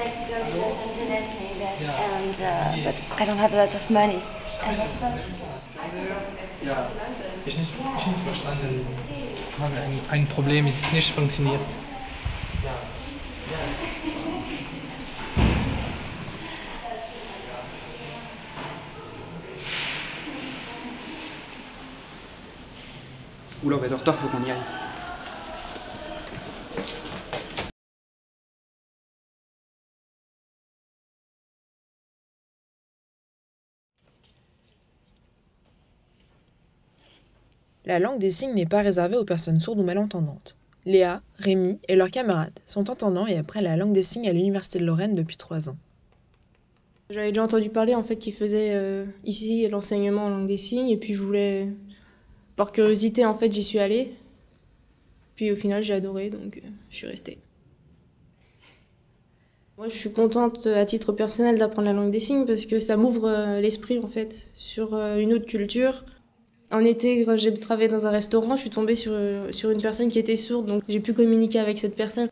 like to go to Los Angeles maybe, and uh, but I don't have a lot of money. And what about you? Ja, ich nicht, ich nicht verstanden. Jetzt haben wir ein, ein Problem, das nicht funktioniert. Oula, on va être en retard, faut qu'on La langue des signes n'est pas réservée aux personnes sourdes ou malentendantes. Léa, Rémi et leurs camarades sont entendants et apprennent la langue des signes à l'Université de Lorraine depuis trois ans. J'avais déjà entendu parler en fait qu'ils faisaient euh, ici l'enseignement en langue des signes et puis je voulais, par curiosité en fait j'y suis allée. Puis au final j'ai adoré donc euh, je suis restée. Moi je suis contente à titre personnel d'apprendre la langue des signes parce que ça m'ouvre euh, l'esprit en fait sur une autre culture. En été quand j'ai travaillé dans un restaurant je suis tombée sur, euh, sur une personne qui était sourde donc j'ai pu communiquer avec cette personne.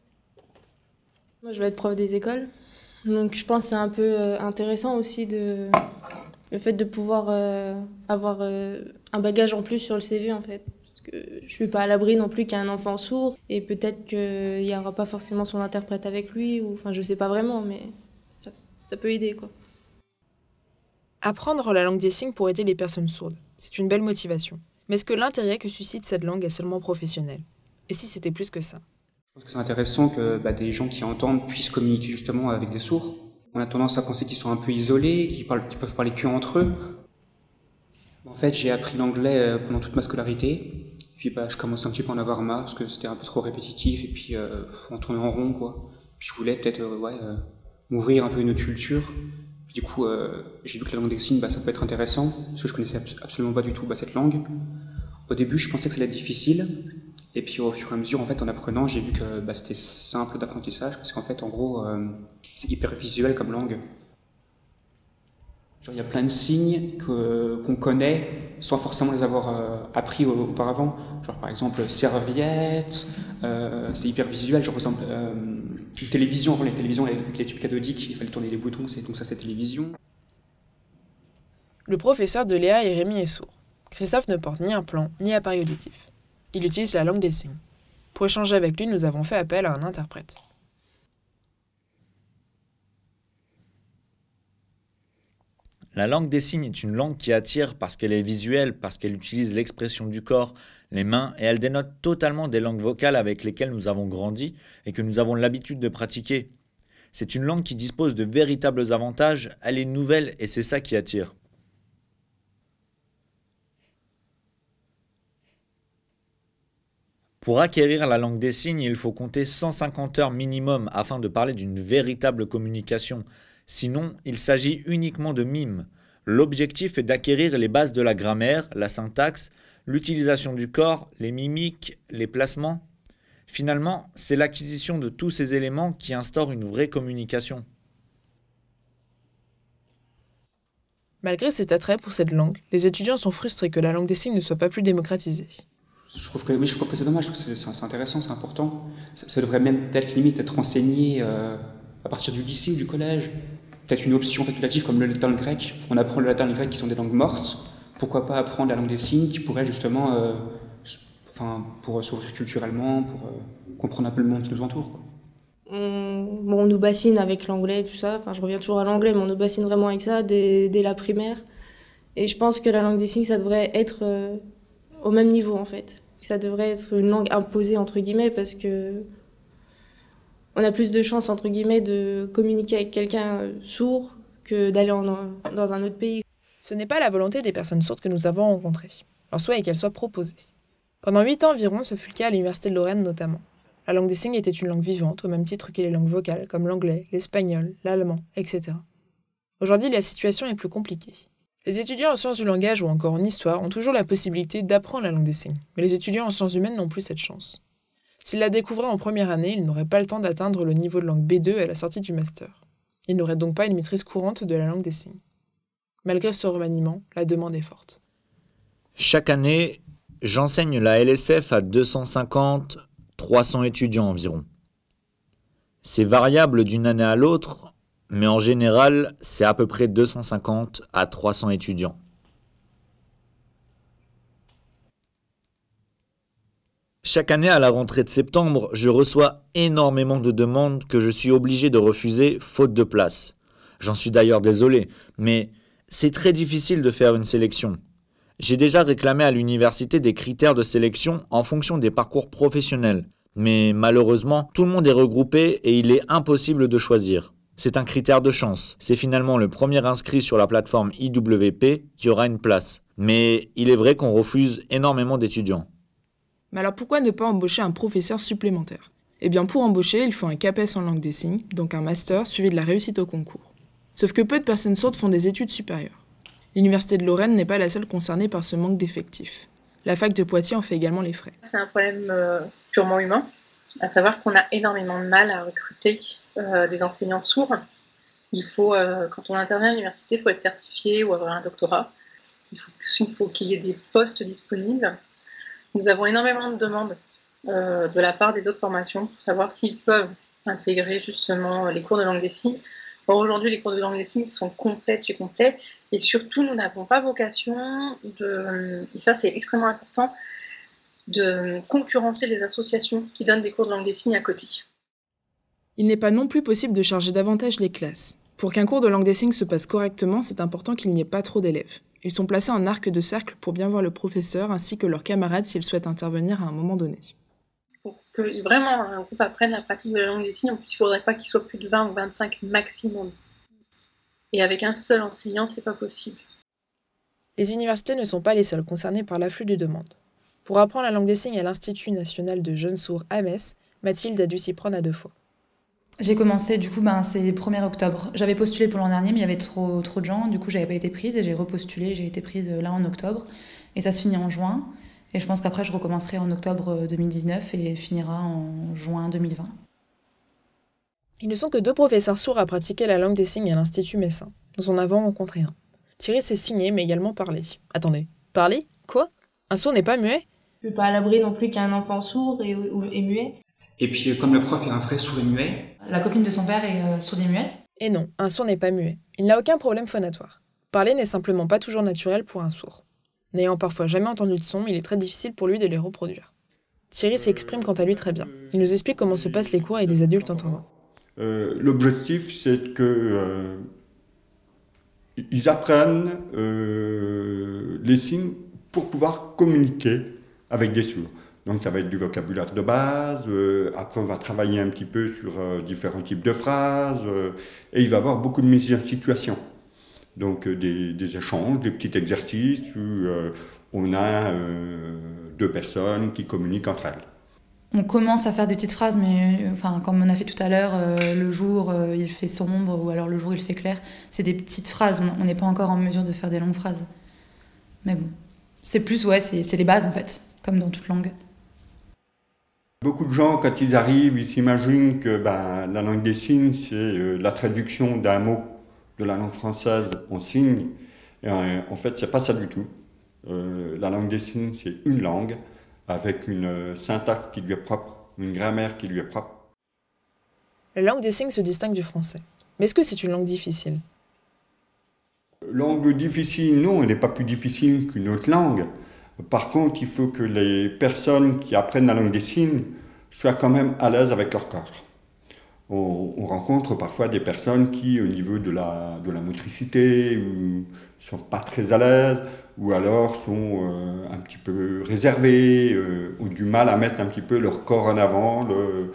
Moi je vais être prof des écoles. Donc je pense que c'est un peu euh, intéressant aussi de le fait de pouvoir euh, avoir un bagage en plus sur le CV en fait. Parce que je suis pas à l'abri non plus qu'il y ait un enfant sourd et peut-être qu'il n'y aura pas forcément son interprète avec lui ou enfin je sais pas vraiment mais ça, ça peut aider quoi. Apprendre la langue des signes pour aider les personnes sourdes, c'est une belle motivation. Mais est-ce que l'intérêt que suscite cette langue est seulement professionnel? Et si c'était plus que ça? Je pense que c'est intéressant que bah, des gens qui entendent puissent communiquer justement avec des sourds. On a tendance à penser qu'ils sont un peu isolés, qu'ils parlent, peuvent parler que entre eux. En fait, j'ai appris l'anglais euh, pendant toute ma scolarité. Puis bah, je commençais un petit peu à en avoir marre parce que c'était un peu trop répétitif et puis euh, on tournait en rond quoi. Puis je voulais peut-être euh, euh, m'ouvrir un peu une autre culture. Du coup, euh, j'ai vu que la langue des signes, bah, ça peut être intéressant parce que je connaissais abs- absolument pas du tout bah, cette langue. Au début, je pensais que ça allait être difficile. Et puis au fur et à mesure, en fait, en apprenant, j'ai vu que bah, c'était simple d'apprentissage parce qu'en fait, en gros, euh, c'est hyper visuel comme langue. Il y a plein de signes qu'on connaît sans forcément les avoir euh, appris au- auparavant. Genre, par exemple, serviette, c'est hyper visuel. Une télévision, avant les télévisions, avec les tubes cathodiques, il fallait tourner les boutons, c'est, donc ça, c'est télévision. Le professeur de Léa et Rémi est sourd. Christophe ne porte ni un plan ni appareil auditif. Il utilise la langue des signes. Pour échanger avec lui, nous avons fait appel à un interprète. La langue des signes est une langue qui attire parce qu'elle est visuelle, parce qu'elle utilise l'expression du corps, les mains, et elle dénote totalement des langues vocales avec lesquelles nous avons grandi et que nous avons l'habitude de pratiquer. C'est une langue qui dispose de véritables avantages, elle est nouvelle et c'est ça qui attire. Pour acquérir la langue des signes, il faut compter 150 heures minimum afin de parler d'une véritable communication. Sinon, il s'agit uniquement de mime. L'objectif est d'acquérir les bases de la grammaire, la syntaxe, l'utilisation du corps, les mimiques, les placements. Finalement, c'est l'acquisition de tous ces éléments qui instaure une vraie communication. Malgré cet attrait pour cette langue, les étudiants sont frustrés que la langue des signes ne soit pas plus démocratisée. Je trouve que, mais je trouve que c'est dommage, je trouve que c'est, c'est intéressant, c'est important. Ça, ça devrait même peut-être limite être enseigné euh, à partir du lycée ou du collège. Peut-être une option facultative comme le latin et le grec. On apprend le latin et le grec qui sont des langues mortes. Pourquoi pas apprendre la langue des signes qui pourrait justement, euh, enfin, pour s'ouvrir culturellement, pour euh, comprendre un peu le monde qui nous entoure. On, bon, on nous bassine avec l'anglais, tout ça. Enfin, je reviens toujours à l'anglais, mais on nous bassine vraiment avec ça dès, la primaire. Et je pense que la langue des signes, ça devrait être euh, au même niveau, en fait. Ça devrait être une langue imposée, entre guillemets, parce que on a plus de chances, entre guillemets, de communiquer avec quelqu'un euh, sourd que d'aller dans un autre pays. Ce n'est pas la volonté des personnes sourdes que nous avons rencontrées. Leur souhait est qu'elle soit proposée. Pendant huit ans environ, ce fut le cas à l'Université de Lorraine notamment. La langue des signes était une langue vivante, au même titre que les langues vocales, comme l'anglais, l'espagnol, l'allemand, etc. Aujourd'hui, la situation est plus compliquée. Les étudiants en sciences du langage ou encore en histoire ont toujours la possibilité d'apprendre la langue des signes, mais les étudiants en sciences humaines n'ont plus cette chance. S'ils la découvraient en première année, ils n'auraient pas le temps d'atteindre le niveau de langue B2 à la sortie du master. Ils n'auraient donc pas une maîtrise courante de la langue des signes. Malgré ce remaniement, la demande est forte. Chaque année, j'enseigne la LSF à 250, 300 étudiants environ. C'est variable d'une année à l'autre, mais en général, c'est à peu près 250 à 300 étudiants. Chaque année à la rentrée de septembre, je reçois énormément de demandes que je suis obligé de refuser faute de place. J'en suis d'ailleurs désolé, mais c'est très difficile de faire une sélection. J'ai déjà réclamé à l'université des critères de sélection en fonction des parcours professionnels, mais malheureusement, tout le monde est regroupé et il est impossible de choisir. C'est un critère de chance. C'est finalement le premier inscrit sur la plateforme IWP qui aura une place. Mais il est vrai qu'on refuse énormément d'étudiants. Mais alors pourquoi ne pas embaucher un professeur supplémentaire? Eh bien pour embaucher, il faut un CAPES en langue des signes, donc un master suivi de la réussite au concours. Sauf que peu de personnes sourdes font des études supérieures. L'Université de Lorraine n'est pas la seule concernée par ce manque d'effectifs. La fac de Poitiers en fait également les frais. C'est un problème euh, purement humain, à savoir qu'on a énormément de mal à recruter euh, des enseignants sourds. Il faut, euh, quand on intervient à l'université, il faut être certifié ou avoir un doctorat. Il faut qu'il y ait des postes disponibles. Nous avons énormément de demandes de la part des autres formations pour savoir s'ils peuvent intégrer justement les cours de langue des signes aujourd'hui, les cours de langue des signes sont complets chez complets. Et surtout, nous n'avons pas vocation de, et ça c'est extrêmement important, de concurrencer les associations qui donnent des cours de langue des signes à côté. Il n'est pas non plus possible de charger davantage les classes. Pour qu'un cours de langue des signes se passe correctement, c'est important qu'il n'y ait pas trop d'élèves. Ils sont placés en arc de cercle pour bien voir le professeur ainsi que leurs camarades s'ils souhaitent intervenir à un moment donné que vraiment un groupe apprenne la pratique de la langue des signes, en plus, il ne faudrait pas qu'il soit plus de 20 ou 25 maximum. Et avec un seul enseignant, c'est pas possible. Les universités ne sont pas les seules concernées par l'afflux de demandes. Pour apprendre la langue des signes à l'Institut national de jeunes sourds à Metz, Mathilde a dû s'y prendre à deux fois. J'ai commencé, du coup, ben, c'est le 1er octobre. J'avais postulé pour l'an dernier, mais il y avait trop, trop de gens. Du coup, j'avais pas été prise et j'ai repostulé. J'ai été prise euh, là en octobre. Et ça se finit en juin. Et je pense qu'après, je recommencerai en octobre 2019 et finira en juin 2020. Ils ne sont que deux professeurs sourds à pratiquer la langue des signes à l'Institut Messin. Nous en avons rencontré un. Thierry s'est signé, mais également parlé. Attendez, parler? Quoi? Un sourd n'est pas muet? Je ne pas à l'abri non plus qu'un enfant sourd et, muet. Et puis, comme le prof est un vrai sourd et muet. La copine de son père est euh, sourde et muette Et non, un sourd n'est pas muet. Il n'a aucun problème phonatoire. Parler n'est simplement pas toujours naturel pour un sourd. N'ayant parfois jamais entendu de son, il est très difficile pour lui de les reproduire. Thierry s'exprime quant à lui très bien. Il nous explique comment se passent les cours avec des adultes entendants. Euh, L'objectif, c'est que euh, ils apprennent euh, les signes pour pouvoir communiquer avec des sourds. Donc ça va être du vocabulaire de base, euh, après on va travailler un petit peu sur différents types de phrases, et il va y avoir beaucoup de mises en situation donc euh, des, échanges, des petits exercices où euh, on a euh, deux personnes qui communiquent entre elles. On commence à faire des petites phrases, mais enfin, comme on a fait tout à l'heure, le jour il fait sombre ou alors le jour il fait clair, c'est des petites phrases. On n'est pas encore en mesure de faire des longues phrases. Mais bon, c'est plus, ouais, c'est les bases en fait, comme dans toute langue. Beaucoup de gens, quand ils arrivent, ils s'imaginent que ben, la langue des signes, c'est la traduction d'un mot de la langue française en signe. Et euh, en fait, c'est pas ça du tout. Euh, la langue des signes, c'est une langue avec une syntaxe qui lui est propre, une grammaire qui lui est propre. La langue des signes se distingue du français. Mais est-ce que c'est une langue difficile? Langue difficile, non, elle n'est pas plus difficile qu'une autre langue. Par contre, il faut que les personnes qui apprennent la langue des signes soient quand même à l'aise avec leur corps on, rencontre parfois des personnes qui, au niveau de la, motricité, ne sont pas très à l'aise, ou alors sont euh, un petit peu réservées, euh, ou du mal à mettre un petit peu leur corps en avant, le,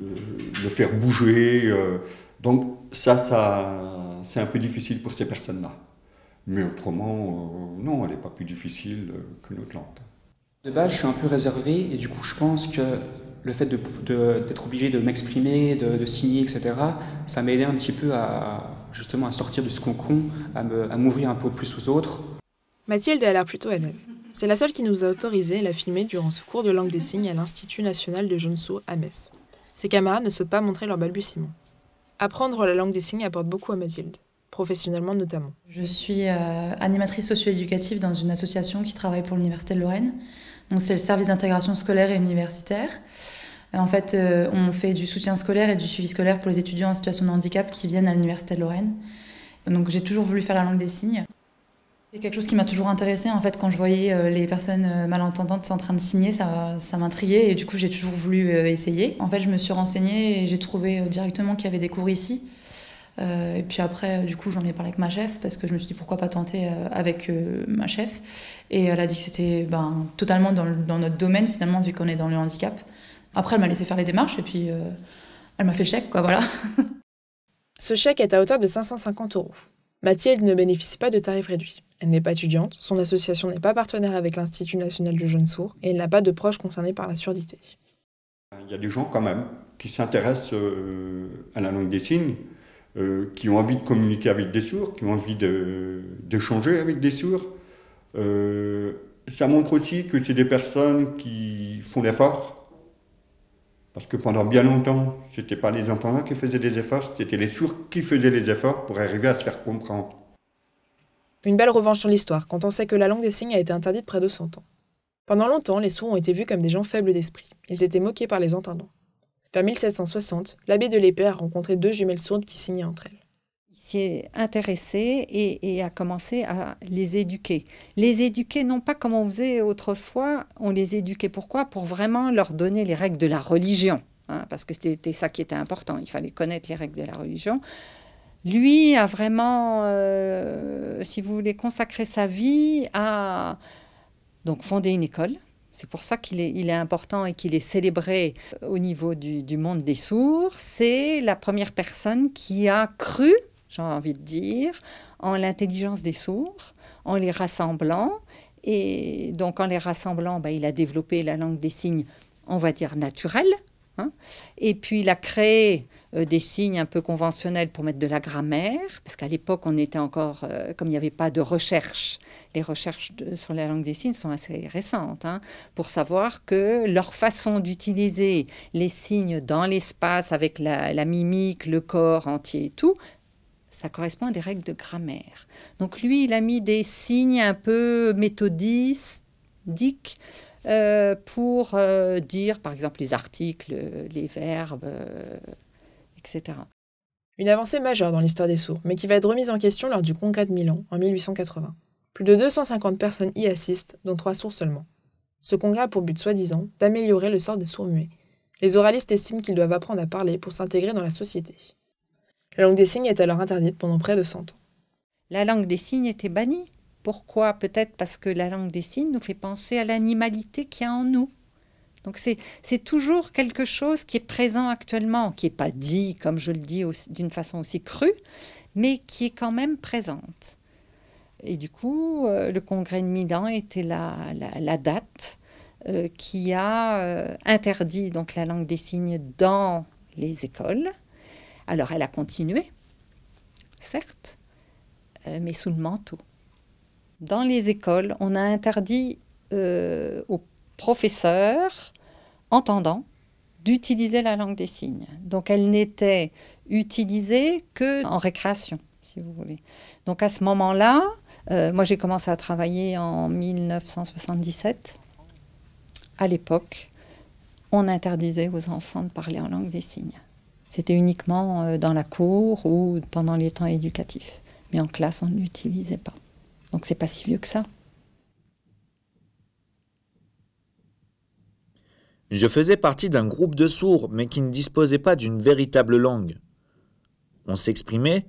le, faire bouger. Euh. donc ça, ça c'est un peu difficile pour ces personnes-là. Mais autrement, non, elle n'est pas plus difficile que notre langue. De base, je suis un peu réservé, et du coup, je pense que le fait d'être obligé de m'exprimer, de, signer, etc., ça m'a aidé un petit peu à justement à sortir de ce concon, à m'ouvrir un peu plus aux autres. Mathilde a l'air plutôt à l'aise. C'est la seule qui nous a autorisé à la filmer durant ce cours de langue des signes à l'Institut national de jeunes sourds à Metz. Ses camarades ne souhaitent pas montrer leur balbutiement. Apprendre la langue des signes apporte beaucoup à Mathilde, professionnellement notamment. Je suis euh, animatrice socio-éducative dans une association qui travaille pour l'Université de Lorraine. Donc c'est le service d'intégration scolaire et universitaire. En fait, euh, on fait du soutien scolaire et du suivi scolaire pour les étudiants en situation de handicap qui viennent à l'Université de Lorraine. Donc j'ai toujours voulu faire la langue des signes. C'est quelque chose qui m'a toujours intéressé. En fait, quand je voyais euh, les personnes euh, malentendantes en train de signer, ça, ça m'intriguait et du coup j'ai toujours voulu essayer. En fait, je me suis renseignée et j'ai trouvé directement qu'il y avait des cours ici. Et puis après, du coup, j'en ai parlé avec ma chef parce que je me suis dit pourquoi pas tenter avec ma chef. Et elle a dit que c'était ben, totalement dans, dans, notre domaine finalement, vu qu'on est dans le handicap. Après, elle m'a laissé faire les démarches et puis euh, elle m'a fait le chèque, quoi, voilà. Ce chèque est à hauteur de 550 euros. Mathilde ne bénéficie pas de tarifs réduits. Elle n'est pas étudiante, son association n'est pas partenaire avec l'Institut national du jeune sourd et elle n'a pas de proches concernés par la surdité. Il y a des gens quand même qui s'intéressent euh, à la langue des signes, euh, qui ont envie de communiquer avec des sourds, qui ont envie d'échanger avec des sourds. ça montre aussi que c'est des personnes qui font l'effort, parce que pendant bien longtemps, ce n'était pas les entendants qui faisaient des efforts, c'était les sourds qui faisaient les efforts pour arriver à se faire comprendre. Une belle revanche sur l'histoire quand on sait que la langue des signes a été interdite près de 100 ans. Pendant longtemps, les sourds ont été vus comme des gens faibles d'esprit. Ils étaient moqués par les entendants. Vers 1760, l'abbé de l'Épée a rencontré deux jumelles sourdes qui signaient entre elles s'y est intéressé et, a commencé à les éduquer. Les éduquer, non pas comme on faisait autrefois, on les éduquait pourquoi? Pour vraiment leur donner les règles de la religion, hein, parce que c'était ça qui était important, il fallait connaître les règles de la religion. Lui a vraiment, euh, si vous voulez, consacré sa vie à donc fonder une école. C'est pour ça qu'il est, important et qu'il est célébré au niveau du, du monde des sourds. C'est la première personne qui a cru j'ai envie de dire, en l'intelligence des sourds, en les rassemblant. Et donc en les rassemblant, ben, il a développé la langue des signes, on va dire, naturelle. Hein. Et puis il a créé euh, des signes un peu conventionnels pour mettre de la grammaire, parce qu'à l'époque, on était encore, euh, comme il n'y avait pas de recherche, les recherches sur la langue des signes sont assez récentes, hein, pour savoir que leur façon d'utiliser les signes dans l'espace avec la, la, mimique, le corps entier et tout, ça correspond à des règles de grammaire. Donc lui, il a mis des signes un peu méthodiques euh, pour euh, dire, par exemple, les articles, les verbes, euh, etc. Une avancée majeure dans l'histoire des sourds, mais qui va être remise en question lors du Congrès de Milan en 1880. Plus de 250 personnes y assistent, dont trois sourds seulement. Ce congrès a pour but, soi-disant, d'améliorer le sort des sourds muets. Les oralistes estiment qu'ils doivent apprendre à parler pour s'intégrer dans la société. La langue des signes est alors interdite pendant près de 100 ans. La langue des signes était bannie. Pourquoi Peut-être parce que la langue des signes nous fait penser à l'animalité qu'il y a en nous. Donc c'est toujours quelque chose qui est présent actuellement, qui n'est pas dit, comme je le dis, d'une façon aussi crue, mais qui est quand même présente. Et du coup, euh, le congrès de Milan était la, la, date euh, qui a euh, interdit donc la langue des signes dans les écoles alors elle a continué, certes, mais sous le manteau. Dans les écoles, on a interdit euh, aux professeurs entendants d'utiliser la langue des signes. Donc elle n'était utilisée que en récréation, si vous voulez. Donc à ce moment-là, euh, moi j'ai commencé à travailler en 1977. À l'époque, on interdisait aux enfants de parler en langue des signes. C'était uniquement euh, dans la cour ou pendant les temps éducatifs. Mais en classe, on ne l'utilisait pas. Donc c'est pas si vieux que ça. Je faisais partie d'un groupe de sourds, mais qui ne disposait pas d'une véritable langue. On s'exprimait,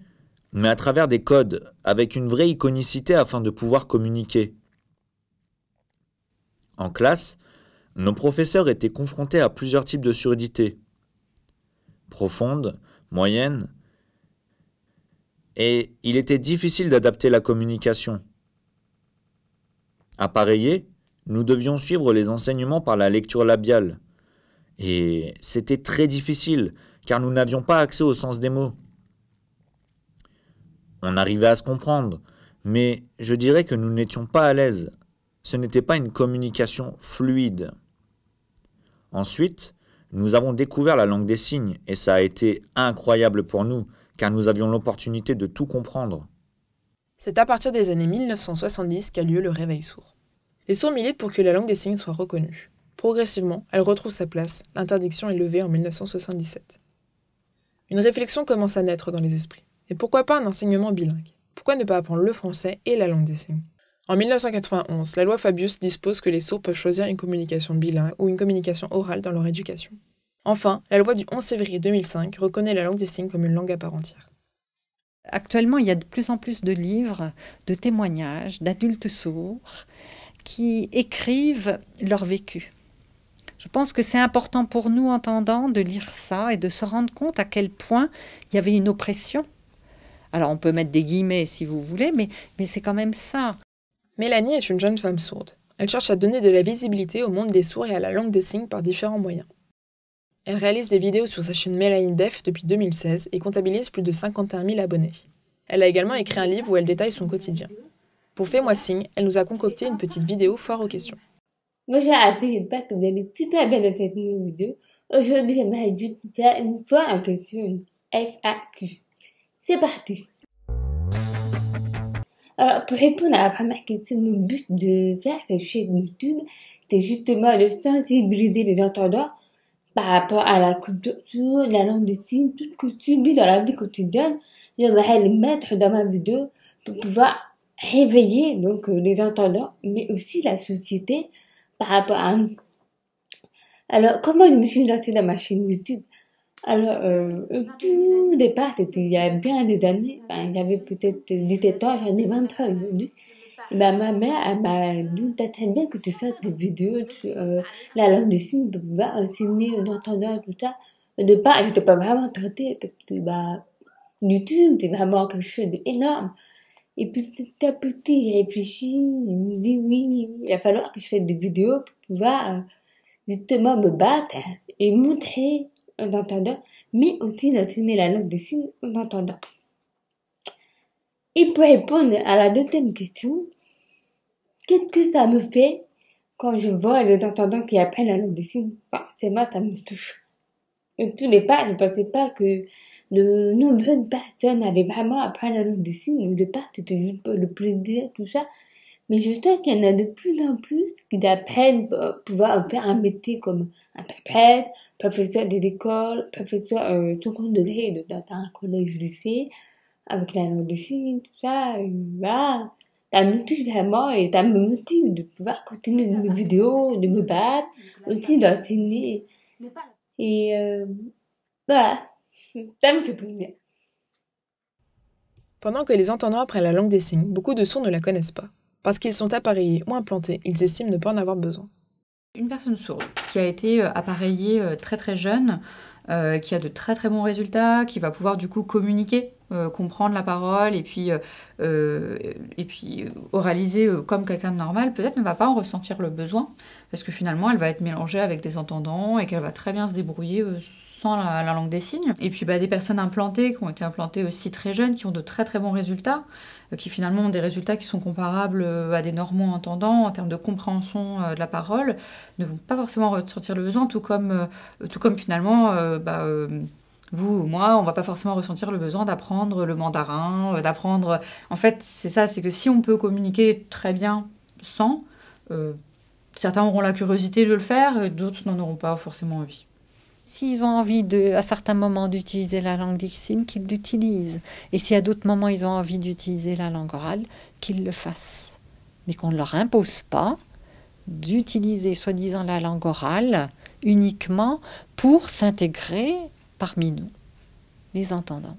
mais à travers des codes, avec une vraie iconicité afin de pouvoir communiquer. En classe, nos professeurs étaient confrontés à plusieurs types de surdité profonde, moyenne, et il était difficile d'adapter la communication. Appareillés, nous devions suivre les enseignements par la lecture labiale. Et c'était très difficile, car nous n'avions pas accès au sens des mots. On arrivait à se comprendre, mais je dirais que nous n'étions pas à l'aise. Ce n'était pas une communication fluide. Ensuite, nous avons découvert la langue des signes et ça a été incroyable pour nous car nous avions l'opportunité de tout comprendre. C'est à partir des années 1970 qu'a lieu le réveil sourd. Les sourds militent pour que la langue des signes soit reconnue. Progressivement, elle retrouve sa place, l'interdiction est levée en 1977. Une réflexion commence à naître dans les esprits. Et pourquoi pas un enseignement bilingue? Pourquoi ne pas apprendre le français et la langue des signes? En 1991, la loi Fabius dispose que les sourds peuvent choisir une communication bilingue ou une communication orale dans leur éducation. Enfin, la loi du 11 février 2005 reconnaît la langue des signes comme une langue à part entière. Actuellement, il y a de plus en plus de livres, de témoignages d'adultes sourds qui écrivent leur vécu. Je pense que c'est important pour nous, entendants, de lire ça et de se rendre compte à quel point il y avait une oppression. Alors on peut mettre des guillemets si vous voulez, mais, mais c'est quand même ça. Mélanie est une jeune femme sourde. Elle cherche à donner de la visibilité au monde des sourds et à la langue des signes par différents moyens. Elle réalise des vidéos sur sa chaîne Mélanie Def depuis 2016 et comptabilise plus de 51 000 abonnés. Elle a également écrit un livre où elle détaille son quotidien. Pour Fais-moi signe, elle nous a concocté une petite vidéo foire aux questions. Bonjour à tous, j'espère que vous allez super bien dans cette nouvelle vidéo. Aujourd'hui, j'aimerais juste faire une foire en question, FAQ. C'est parti Alors, pour répondre à la première question, mon but de faire cette chaîne YouTube, c'est justement de sensibiliser les entendants par rapport à la culture, la langue des signes, tout ce que je subis dans la vie quotidienne, j'aimerais le mettre dans ma vidéo pour pouvoir réveiller donc euh, les entendants, mais aussi la société par rapport à nous. Alors, comment je me suis lancée dans ma chaîne YouTube? Alors, euh, tout départ, c'était il y a bien des années, enfin, il y avait peut-être 17 ans, j'en ai 23 aujourd'hui. Ben, ma mère, elle m'a dit, t'as bien que tu fasses des vidéos sur euh, la langue des signes pouvoir enseigner aux entendants, tout ça. Au départ, j'étais pas vraiment tentée parce que, bah, YouTube, c'est vraiment quelque chose d'énorme. Et petit à petit, j'ai réfléchi, je me dis oui, il va falloir que je fasse des vidéos pour pouvoir euh, justement me battre et montrer aux entendants, mais aussi d'enseigner la langue des signes aux entendants. Et pour répondre à la deuxième question, qu'est-ce que ça me fait quand je vois les entendants qui apprennent la langue des signes? C'est moi, ça me touche. Et tous les pas, je ne pensais pas que de nombreuses personnes avaient vraiment apprendre la langue des signes. Au départ, c'était juste pour le plaisir, tout ça. Mais je sens qu'il y en a de plus en plus qui apprennent pour pouvoir faire un métier comme interprète, professeur des écoles, professeur euh, second degré dans un collège lycée, avec la langue des signes, tout ça. Et voilà. Ça me touche vraiment et ça me motive de pouvoir continuer mes vidéos, de me battre, aussi d'enseigner. Et euh, voilà. Ça me fait plaisir. Pendant que les entendants apprennent la langue des signes, beaucoup de sourds ne la connaissent pas. Parce qu'ils sont appareillés ou implantés, ils estiment ne pas en avoir besoin. Une personne sourde qui a été euh, appareillée euh, très très jeune, euh, qui a de très très bons résultats, qui va pouvoir du coup communiquer, comprendre la parole et puis, et puis oraliser comme quelqu'un de normal, peut-être ne va pas en ressentir le besoin, parce que finalement elle va être mélangée avec des entendants et qu'elle va très bien se débrouiller la, langue des signes. Et puis bah, des personnes implantées, qui ont été implantées aussi très jeunes, qui ont de très très bons résultats, euh, qui finalement ont des résultats qui sont comparables euh, à des normaux entendants en termes de compréhension euh, de la parole, ne vont pas forcément ressentir le besoin, tout comme, tout comme finalement... Bah, vous ou moi, on va pas forcément ressentir le besoin d'apprendre le mandarin, d'apprendre. En fait, c'est ça, c'est que si on peut communiquer très bien sans, certains auront la curiosité de le faire, d'autres n'en auront pas forcément envie. S'ils ont envie à certains moments d'utiliser la langue des signes, qu'ils l'utilisent. Et si à d'autres moments ils ont envie d'utiliser la langue orale, qu'ils le fassent. Mais qu'on ne leur impose pas d'utiliser soi-disant la langue orale uniquement pour s'intégrer parmi nous, les entendants.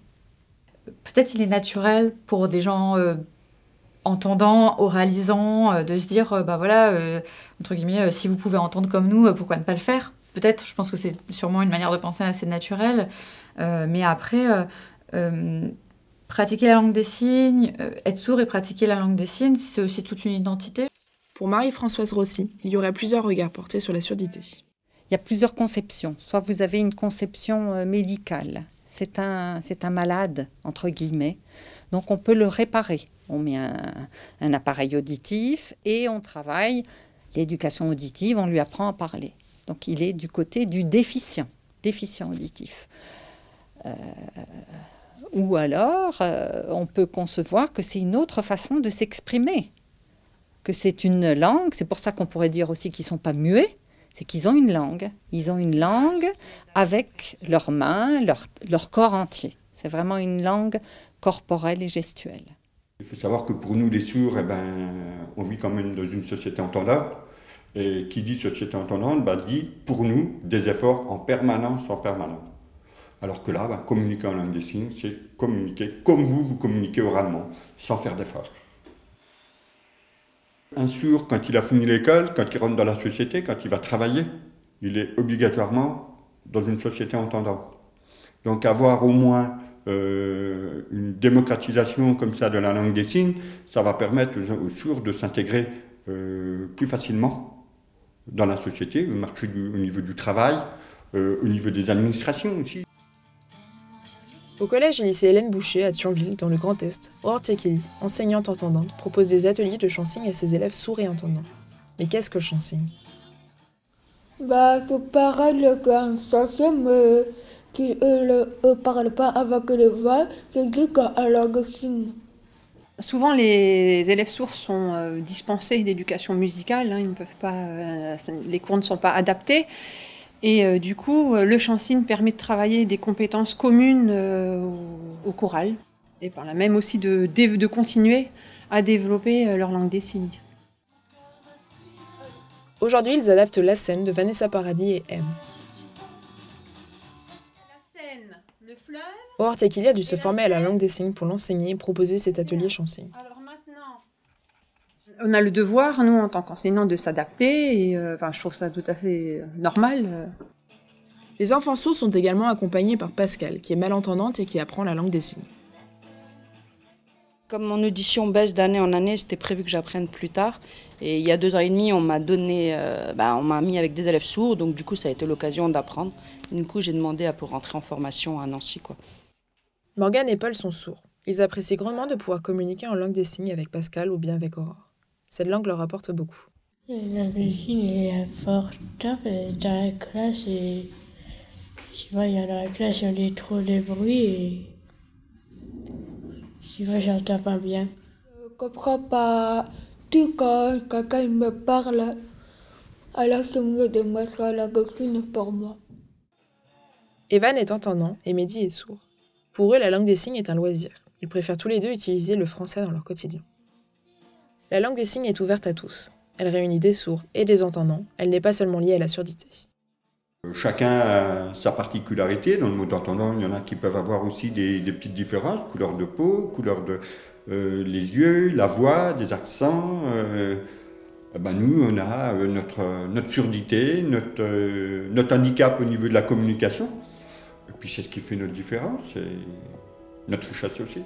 Peut-être il est naturel pour des gens euh, entendants, oralisants, euh, de se dire, euh, bah voilà, entre guillemets, si vous pouvez entendre comme nous, pourquoi ne pas le faire? Peut-être, je pense que c'est sûrement une manière de penser assez naturelle. Euh, mais après, euh, euh, pratiquer la langue des signes, être sourd et pratiquer la langue des signes, c'est aussi toute une identité. Pour Marie-Françoise Rossi, il y aurait plusieurs regards portés sur la surdité. Il y a plusieurs conceptions. Soit vous avez une conception médicale, c'est un, malade, entre guillemets, donc on peut le réparer. On met un, un appareil auditif et on travaille l'éducation auditive, on lui apprend à parler. Donc il est du côté du déficient, déficient auditif. Euh, ou alors, euh, on peut concevoir que c'est une autre façon de s'exprimer, que c'est une langue, c'est pour ça qu'on pourrait dire aussi qu'ils ne sont pas muets, C'est qu'ils ont une langue, ils ont une langue avec leurs mains, leur, corps entier. C'est vraiment une langue corporelle et gestuelle. Il faut savoir que pour nous, les sourds, eh ben, on vit quand même dans une société entendante. Et qui dit société entendante, dit pour nous des efforts en permanence, en permanence. Alors que là, bah, communiquer en langue des signes, c'est communiquer comme vous, vous communiquez oralement, sans faire d'efforts. Un sourd, quand il a fini l'école, quand il rentre dans la société, quand il va travailler, il est obligatoirement dans une société entendante. Donc avoir au moins euh, une démocratisation comme ça de la langue des signes, ça va permettre aux, sourds de s'intégrer euh, plus facilement dans la société, au, marché au niveau du travail, euh, au niveau des administrations aussi. Au collège et lycée Hélène Boucher à Thionville, dans le Grand Est, Aurore Tekeli, enseignante entendante, propose des ateliers de chansigne à ses élèves sourds et entendants. Mais qu'est-ce que le chansigne Bah, c'est pareil qu'un mais qui ne parle pas avec les voix, c'est dit qu'à la signe. Souvent, les élèves sourds sont euh, dispensés d'éducation musicale. Hein, ils ne peuvent pas, euh, les cours ne sont pas adaptés. Et euh, du coup, le chansigne permet de travailler des compétences communes au, choral et par là même aussi de, de continuer à développer leur langue des signes. Aujourd'hui, ils adaptent La scène de Vanessa Paradis et M. Or, Tequili a dû se former à la langue des signes pour l'enseigner et proposer cet atelier chansigne. On a le devoir, nous, en tant qu'enseignants, de s'adapter, et euh, enfin, je trouve ça tout à fait euh, normal. Euh. Les enfants sourds sont également accompagnés par Pascal, qui est malentendante et qui apprend la langue des signes. Comme mon audition baisse d'année en année, c'était prévu que j'apprenne plus tard. Et il y a deux ans et demi, on m'a donné, bah, on m'a mis avec des élèves sourds, donc du coup, ça a été l'occasion d'apprendre. Du coup, j'ai demandé à pour rentrer en formation à Nancy, quoi. Morgane et Paul sont sourds. Ils apprécient grandement de pouvoir communiquer en langue des signes avec Pascal ou bien avec Aurore. Cette langue leur apporte beaucoup. La langue des signes est forte dans la classe et tu vois, il y a dans la classe, on dit trop de bruit et tu vois, j'entends pas bien. Je comprends pas tout quand quelqu'un me parle. Alors c'est mieux de mettre la langue des signes pour moi. Evan est entendant et Mehdi est sourd. Pour eux, la langue des signes est un loisir. Ils préfèrent tous les deux utiliser le français dans leur quotidien. La langue des signes est ouverte à tous. Elle réunit des sourds et des entendants. Elle n'est pas seulement liée à la surdité. Chacun a sa particularité. Dans le mot d'entendant, il y en a qui peuvent avoir aussi des, petites différences, couleur de peau, couleur de euh, les yeux, la voix, des accents. Euh, ben nous, on a euh, notre, notre surdité, notre, notre handicap au niveau de la communication. Et puis c'est ce qui fait notre différence et notre richesse aussi.